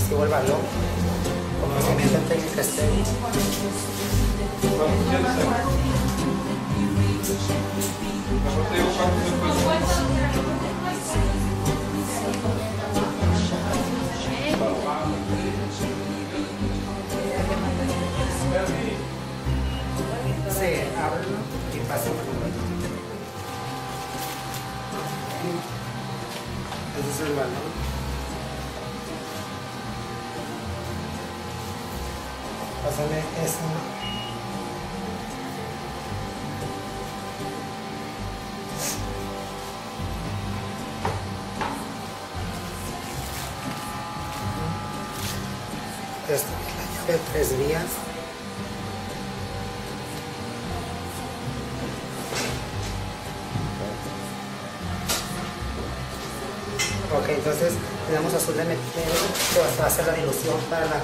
subo el balón, con movimiento técnica estéril. ¿Cuántos tienes ahí? Mejor te digo cuántos después. Sí, y es el balón. Pásame. Esta es la llave de tres vías. Ok, entonces tenemos azul de metal que va a hacer la dilución para la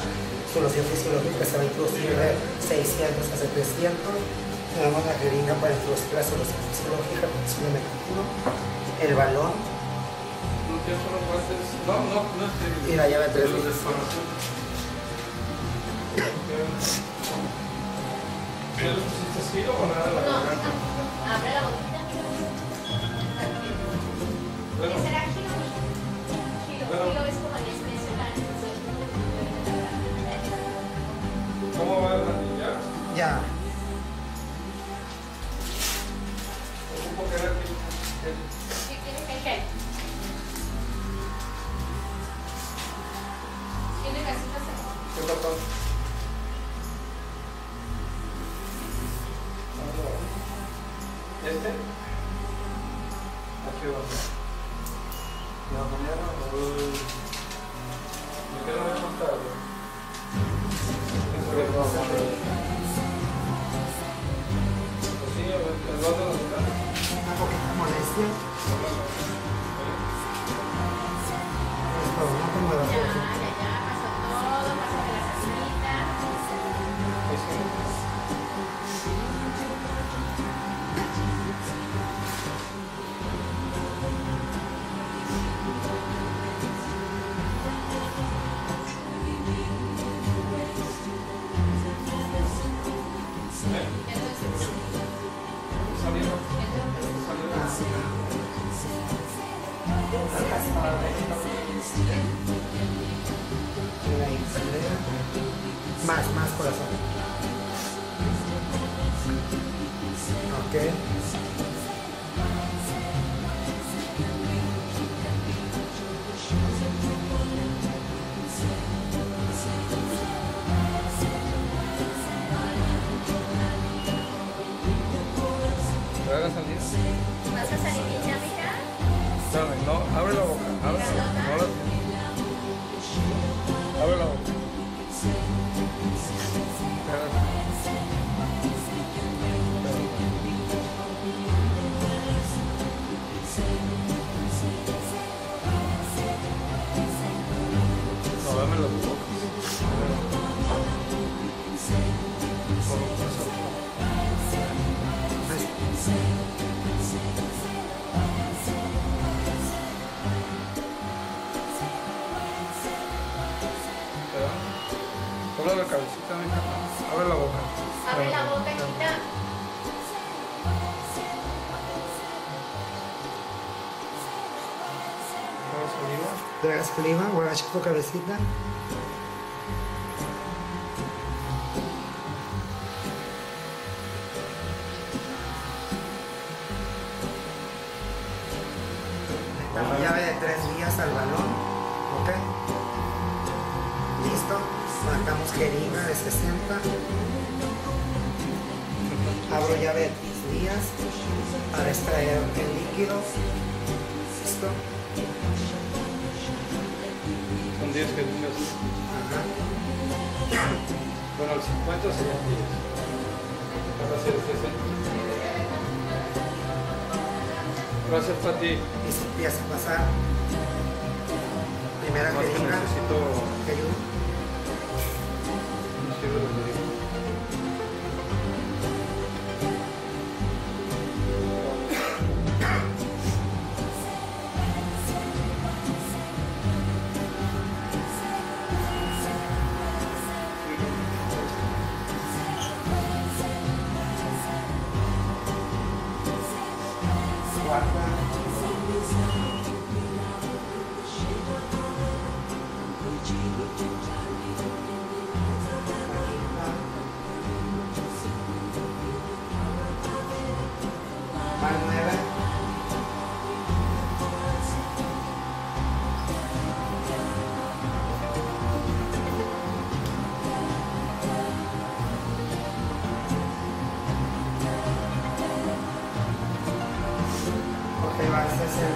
solución fisiológica, se va a introducir de 600 a 700. Tenemos la jeringa para introducir la solución fisiológica con azul de metal. El balón No tienes solo guantes. No, no, no es y la llave de tres de los vías. desconocidos. ¿Ya lo pusiste así o nada No, abre la boquita. Pasó? ¿Este? Aquí va. La mañana Más, más corazón. Ok. ¿Te van a salir? ¿Vas a salir dinámica? Espérame, no, abre la boca. Abre la boca. No la Abre la boca. No, look. Saliva. Traga saliva o agacha tu cabecita. La llave de tres vías al balón. Ok. Listo. Marcamos jeringa de 60. Abro llave de tres vías para extraer el líquido. Listo. Son 10 jeringas. Ajá. Bueno, al 50 serían 10. Ahora sí, el 60. Gracias, Pati. y se empieza a pasar. Primera que necesito que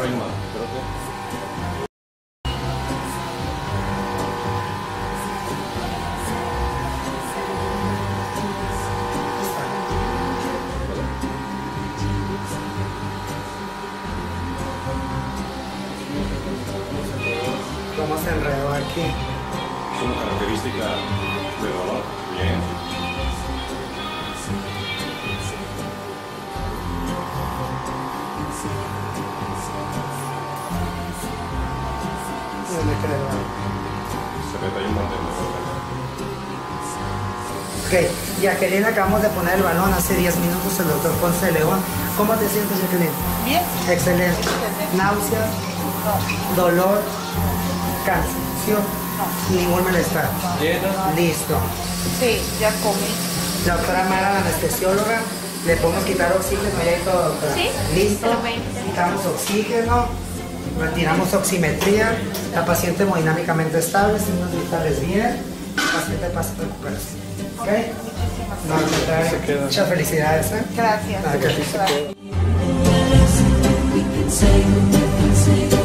Ahora hay más, espérate. ¿Cómo se enredó aquí? como característica del dolor. Bien. Ok, Jacqueline, acabamos de poner el balón hace 10 minutos el doctor Ponce de León. ¿Cómo te sientes, Jacqueline? Bien. Excelente. ¿Náuseas? ¿Dolor? ¿Cansancio? Ningún malestar. Llena. Listo. Sí, ya comí. La doctora Mara, la anestesióloga, le pongo quitar oxígeno ya y todo, doctora. Sí, Listo. Quitamos oxígeno, retiramos oximetría, la paciente hemodinámicamente estable, signos vitales bien, la paciente pasa a recuperarse. ¿Ok? No. Muchas felicidades, ¿eh? Gracias. Gracias.